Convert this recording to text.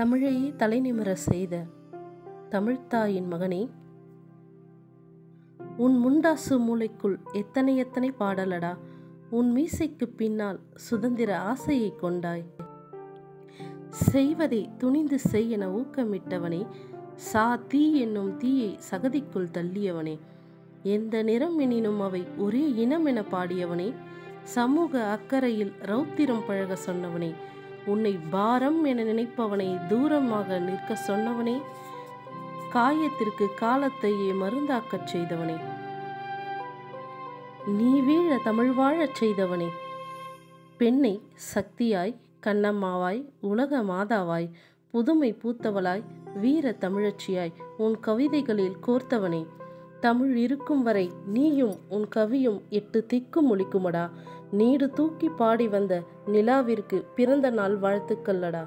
தமிழையே தலைநிமிர செய்த தமிழ்த்தாயின் மகனே உன் முண்டாசு மூளைக்குள் எத்தனை எத்தனை பாடலடா உன் மீசைக்கு பின்னால் சுதந்திர ஆசையை கொண்டாய். செய்வதை துணிந்து செய் என ஊக்கமிட்டவனே சா தீ என்னும் தீயை சகதிக்குள் தள்ளியவனே எந்த நிறம் எனினும் அவை ஒரே இனம் என பாடியவனே சமூக அக்கறையில் ரௌத்திரம் பழக சொன்னவனே உன்னை பாரம் என நினைப்பவனை தூரமாக நிற்க சொன்னவனே காயத்திற்கு காலத்தையே மருந்தாக்கச் செய்தவனே. நீ வீழ தமிழ் வாழச் செய்தவனே. பெண்ணை சக்தியாய் கண்ணம்மாவாய் உலக மாதாவாய் புதுமை பூத்தவளாய் வீர தமிழச்சியாய் உன் கவிதைகளில் கோர்த்தவனே. தமிழ் இருக்கும் வரை நீயும் உன் கவியும் எட்டு திக்கும் ஒழிக்குமடா நீடு தூக்கி பாடி வந்த நிலாவிற்கு பிறந்த நாள் வாழ்த்துக்கள்லடா.